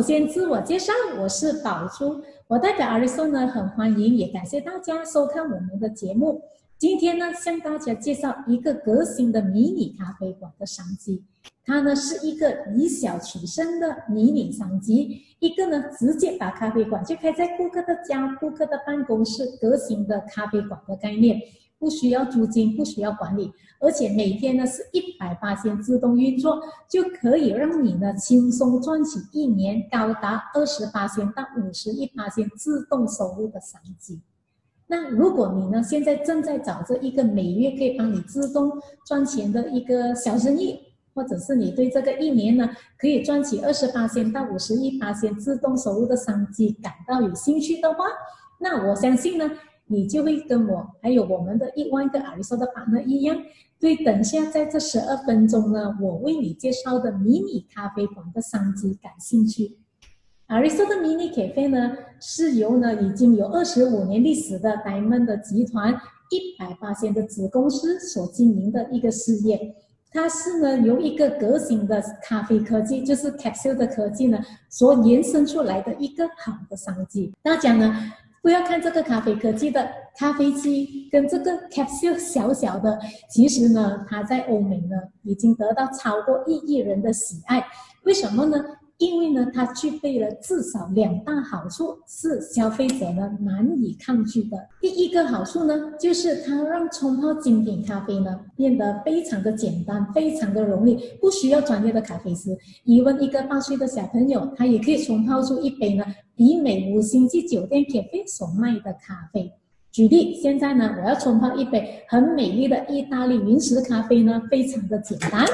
首先自我介绍，我是宝珠，我代表 Ariso 呢，很欢迎，也感谢大家收看我们的节目。今天呢，向大家介绍一个革新的迷你咖啡馆的商机。它呢是一个以小取胜的迷你商机，一个呢直接把咖啡馆就开在顾客的家、顾客的办公室，革新的咖啡馆的概念，不需要租金，不需要管理，而且每天呢是一百八千自动运作，就可以让你呢轻松赚取一年高达二十八千到五十一八千自动收入的商机。那如果你呢现在正在找着一个每月可以帮你自动赚钱的一个小生意，或者是你对这个一年呢可以赚取二十八千到五十一八千自动收入的商机感到有兴趣的话，那我相信呢，你就会跟我还有我们的一万个阿里说的伙伴一样，对等下在这十二分钟呢，我为你介绍的迷你咖啡馆的商机感兴趣。阿里说的迷你咖啡呢，是由呢已经有二十五年历史的 Diamond 的集团一百八千的子公司所经营的一个事业。它是呢由一个革新的咖啡科技，就是 capsule 的科技呢所延伸出来的一个好的商机。大家呢不要看这个咖啡科技的咖啡机跟这个 capsule 小小的，其实呢它在欧美呢已经得到超过一亿人的喜爱。为什么呢？因为呢，它具备了至少两大好处，是消费者呢难以抗拒的。第一个好处呢，就是它让冲泡精品咖啡呢变得非常的简单，非常的容易，不需要专业的咖啡师。疑问一个八岁的小朋友，他也可以冲泡出一杯呢比美五星级酒店咖啡所卖的咖啡。举例，现在呢，我要冲泡一杯很美丽的意大利云石咖啡呢，非常的简单，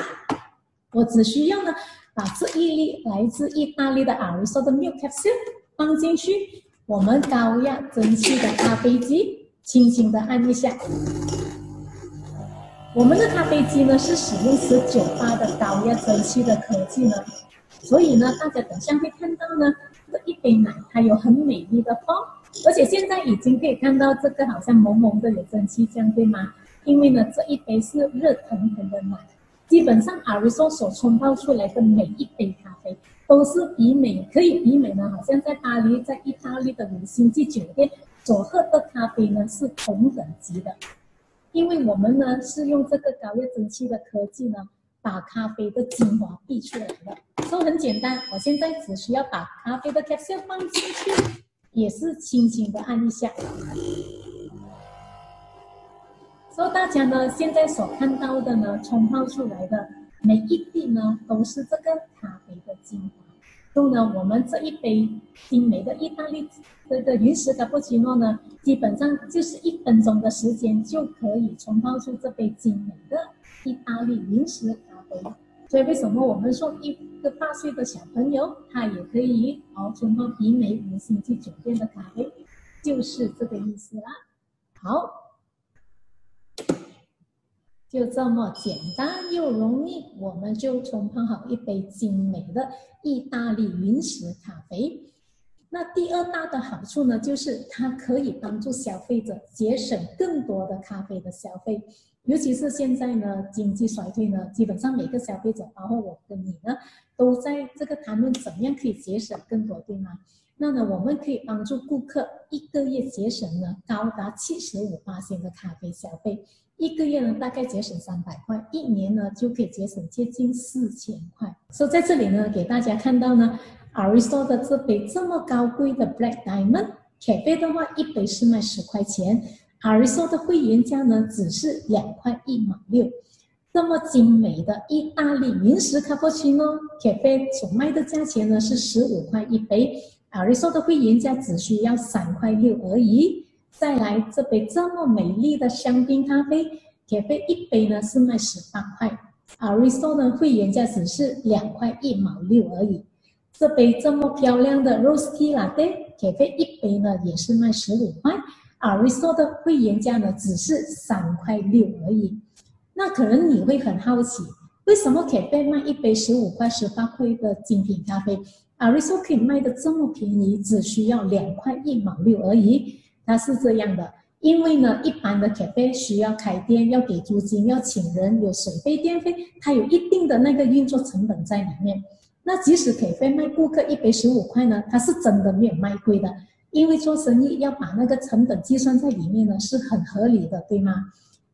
我只需要呢。把这一粒来自意大利的阿维索的 milk capsule 放进去，我们高压蒸汽的咖啡机轻轻的按一下。我们的咖啡机呢是使用十九八的高压蒸汽的科技呢，所以呢，大家等下会看到呢，这一杯奶它有很美丽的泡，而且现在已经可以看到这个好像蒙蒙的有蒸汽这样，对吗？因为呢，这一杯是热腾腾的奶。基本上，阿瑞索所冲泡出来的每一杯咖啡都是比美，可以比美呢，好像在巴黎、在意大利的五星级酒店所喝的咖啡呢是同等级的。因为我们呢是用这个高压蒸汽的科技呢，把咖啡的精华逼出来的。所以很简单，我现在只需要把咖啡的 capsule 放进去，也是轻轻的按一下。所以大家呢，现在所看到的呢，冲泡出来的每一滴呢，都是这个咖啡的精华。所以呢，我们这一杯精美的意大利这个云石卡布奇诺呢，基本上就是一分钟的时间就可以冲泡出这杯精美的意大利云石咖啡。所以为什么我们说一个八岁的小朋友他也可以哦冲泡比美五星级酒店的咖啡，就是这个意思啦。好。就这么简单又容易，我们就冲泡好一杯精美的意大利云石咖啡。那第二大的好处呢，就是它可以帮助消费者节省更多的咖啡的消费。尤其是现在呢，经济衰退呢，基本上每个消费者，包括我跟你呢，都在这个谈论怎么样可以节省更多，对吗？那呢，我们可以帮助顾客一个月节省呢高达七十五八千的咖啡消费。一个月呢，大概节省三百块；一年呢，就可以节省接近四千块。所以在这里呢，给大家看到呢，Aristo 的这杯这么高贵的 Black Diamond 咖啡的话，一杯是卖十块钱，Aristo 的会员价呢，只是两块一毛六。这么精美的意大利云石卡布奇诺咖啡所卖的价钱呢，是十五块一杯，Aristo 的会员价只需要三块六而已。再来这杯这么美丽的香槟咖啡，咖啡一杯呢是卖十八块，Aristo 呢会员价只是两块一毛六而已。这杯这么漂亮的 Rose Tea Latte，咖啡一杯呢也是卖十五块，Aristo 的会员价呢只是三块六而已。那可能你会很好奇，为什么咖啡卖一杯十五块、十八块的精品咖啡，Aristo 可以卖的这么便宜，只需要两块一毛六而已？它是这样的。因为呢，一般的咖啡需要开店，要给租金，要请人，有水费、电费，它有一定的那个运作成本在里面。那即使咖啡卖顾客一杯十五块呢，它是真的没有卖贵的，因为做生意要把那个成本计算在里面呢，是很合理的，对吗？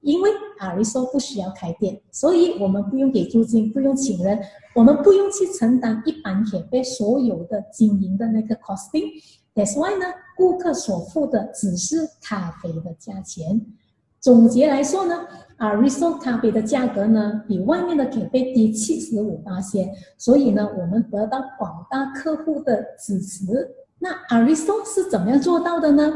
因为阿里说不需要开店，所以我们不用给租金，不用请人，我们不用去承担一般咖啡所有的经营的那个 costing。That's why 呢，顾客所付的只是咖啡的价钱。总结来说呢，Aristo 咖啡的价格呢，比外面的咖啡低七十五八仙，所以呢，我们得到广大客户的支持。那 Aristo 是怎么样做到的呢？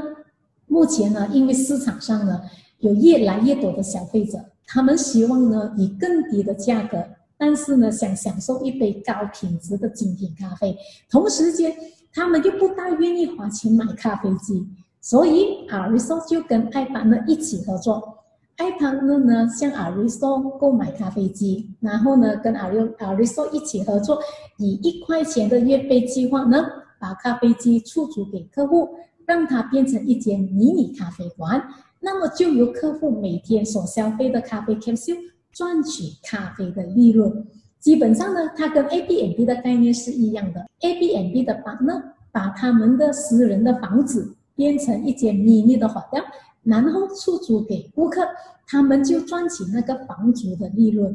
目前呢，因为市场上呢，有越来越多的消费者，他们希望呢，以更低的价格，但是呢，想享受一杯高品质的精品咖啡，同时间。他们又不大愿意花钱买咖啡机，所以 Aristo 就跟爱班呢一起合作。爱班呢呢向 Aristo 购买咖啡机，然后呢跟 Aristo 一起合作，以一块钱的月费计划呢，把咖啡机出租给客户，让它变成一间迷你咖啡馆。那么就由客户每天所消费的咖啡 capsule 赚取咖啡的利润。基本上呢，它跟 A B M B 的概念是一样的。A B M B 的房呢，把他们的私人的房子变成一间迷你的花店，然后出租给顾客，他们就赚取那个房租的利润。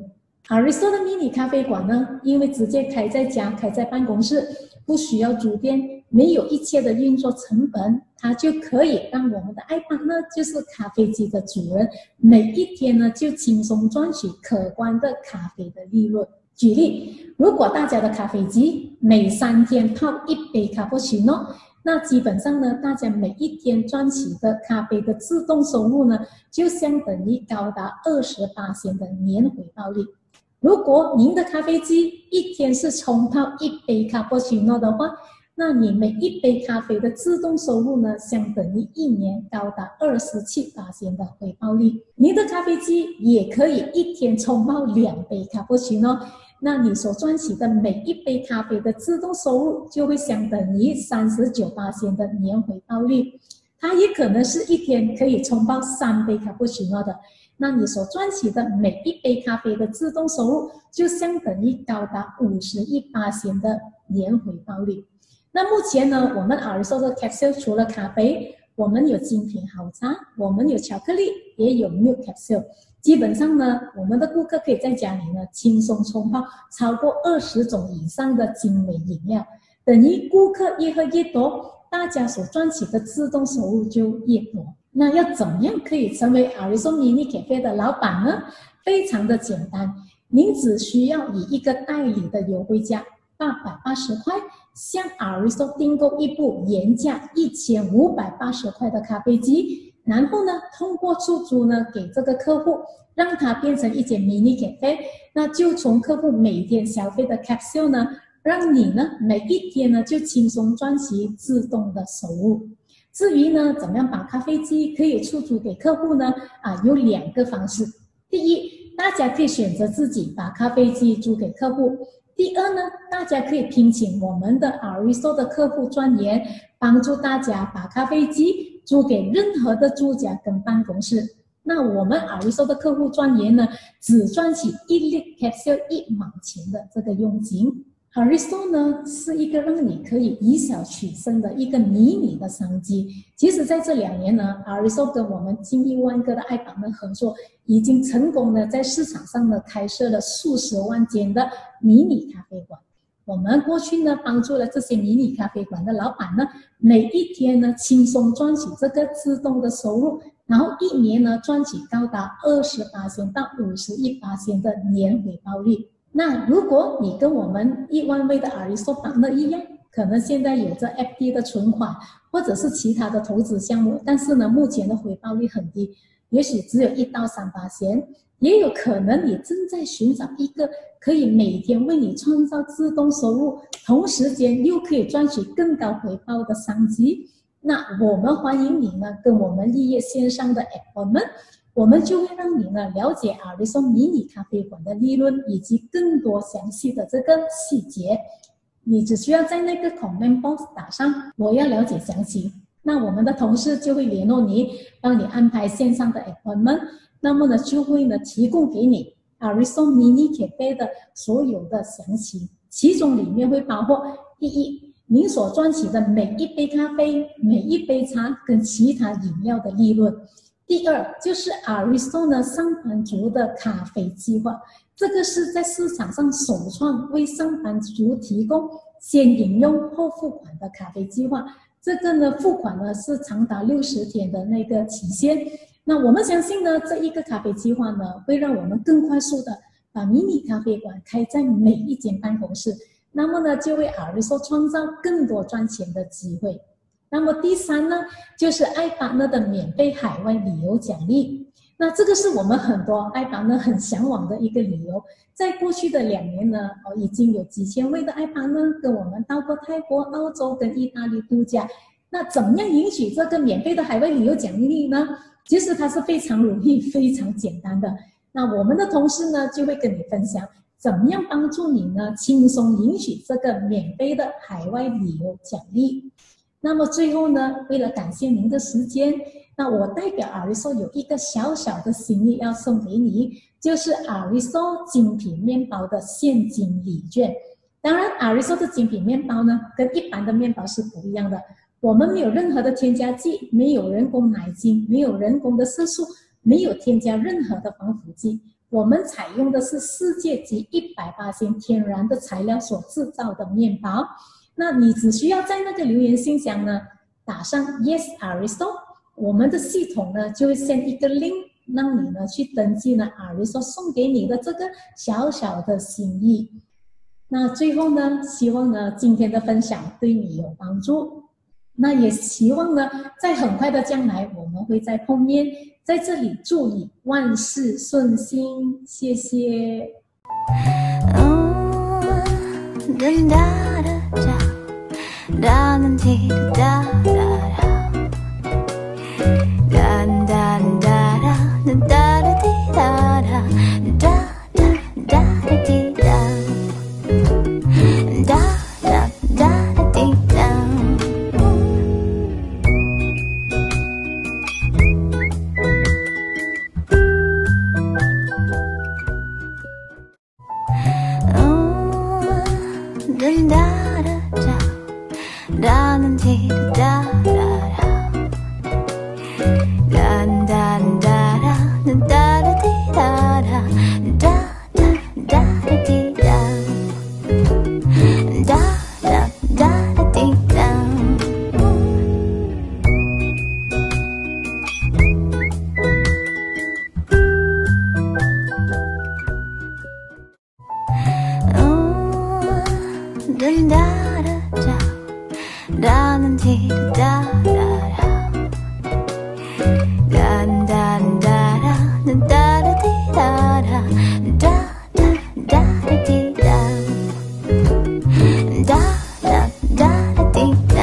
Aristo 的迷你咖啡馆呢，因为直接开在家、开在办公室，不需要租店，没有一切的运作成本，它就可以让我们的爱邦呢，就是咖啡机的主人，每一天呢就轻松赚取可观的咖啡的利润。举例，如果大家的咖啡机每三天泡一杯卡布奇诺，那基本上呢，大家每一天赚取的咖啡的自动收入呢，就相等于高达二十八千的年回报率。如果您的咖啡机一天是冲泡一杯卡布奇诺的话，那你每一杯咖啡的自动收入呢，相等于一年高达二十七八千的回报率。您的咖啡机也可以一天冲泡两杯卡布奇诺。那你所赚取的每一杯咖啡的自动收入就会相等于三十九八千的年回报率，它也可能是一天可以冲泡三杯卡布奇诺的。那你所赚取的每一杯咖啡的自动收入就相等于高达五十亿八千的年回报率。那目前呢，我们耳收的 capsule 除了咖啡，我们有精品好茶，我们有巧克力，也有 milk capsule。基本上呢，我们的顾客可以在家里呢轻松冲泡超过二十种以上的精美饮料，等于顾客越喝越多，大家所赚取的自动收入就越多。那要怎么样可以成为 Aristo Mini Cafe 的老板呢？非常的简单，您只需要以一个代理的优惠价八百八十块，向 Aristo 订购一部原价一千五百八十块的咖啡机。然后呢，通过出租呢，给这个客户，让它变成一间迷你咖啡，那就从客户每天消费的 capsule 呢，让你呢每一天呢就轻松赚取自动的收入。至于呢，怎么样把咖啡机可以出租给客户呢？啊，有两个方式。第一，大家可以选择自己把咖啡机租给客户；第二呢，大家可以聘请我们的 a r i s o 的客户专员，帮助大家把咖啡机。租给任何的住家跟办公室，那我们 RWSO 的客户专员呢，只赚取一粒 capsule 一毛钱的这个佣金。耳收呢是一个让你可以以小取胜的一个迷你的商机。其实在这两年呢，耳收跟我们近一万个的爱宝们合作，已经成功的在市场上呢开设了数十万间的迷你咖啡馆。我们过去呢，帮助了这些迷你咖啡馆的老板呢，每一天呢，轻松赚取这个自动的收入，然后一年呢，赚取高达二十八千到五十亿八千的年回报率。那如果你跟我们亿万位的阿里说榜那一样，可能现在有着 FD 的存款，或者是其他的投资项目，但是呢，目前的回报率很低。也许只有一到三八线，也有可能你正在寻找一个可以每天为你创造自动收入，同时间又可以赚取更高回报的商机。那我们欢迎你呢，跟我们立业线上的 app 们，我们就会让你呢了解阿里松迷你咖啡馆的利润以及更多详细的这个细节。你只需要在那个 comment box 打上“我要了解详情”，那我们的同事就会联络你，帮你安排线上的 appointment。那么呢，就会呢提供给你阿里松迷你咖啡的所有的详情，其中里面会包括第一。您所赚取的每一杯咖啡、每一杯茶跟其他饮料的利润。第二就是阿瑞索呢上班族的咖啡计划，这个是在市场上首创为上班族提供先饮用后付款的咖啡计划。这个呢付款呢是长达六十天的那个期限。那我们相信呢这一个咖啡计划呢会让我们更快速的把迷你咖啡馆开在每一间办公室。那么呢，就为阿瑞说创造更多赚钱的机会。那么第三呢，就是爱巴呢的免费海外旅游奖励。那这个是我们很多爱巴呢很向往的一个理由。在过去的两年呢，哦，已经有几千位的爱巴呢跟我们到过泰国、澳洲跟意大利度假。那怎么样赢取这个免费的海外旅游奖励呢？其实它是非常容易、非常简单的。那我们的同事呢，就会跟你分享。怎么样帮助你呢？轻松领取这个免费的海外旅游奖励。那么最后呢，为了感谢您的时间，那我代表阿里索有一个小小的心意要送给你，就是阿里索精品面包的现金礼券。当然，阿里索的精品面包呢，跟一般的面包是不一样的。我们没有任何的添加剂，没有人工奶精，没有人工的色素，没有添加任何的防腐剂。我们采用的是世界级一百八千天然的材料所制造的面包，那你只需要在那个留言信箱呢打上 Yes Aristo，我们的系统呢就会 send 一个 link 让你呢去登记呢 Aristo 送给你的这个小小的心意。那最后呢，希望呢今天的分享对你有帮助，那也希望呢在很快的将来我们会再碰面。在这里祝你万事顺心，谢谢。 가자라는 뒤를 따라 가는 길을 따라라. 란단다라 는 따라디다라. 다다다라디다 다라다라디다 오, 늘 날아자. 哒啦滴哒啦啦哒啦哒啦哒啦滴哒啦哒哒哒啦滴哒哒啦哒啦滴哒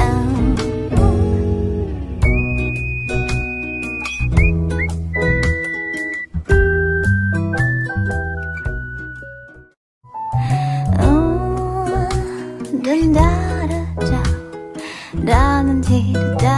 嗯嗯嗯 라는 뒤를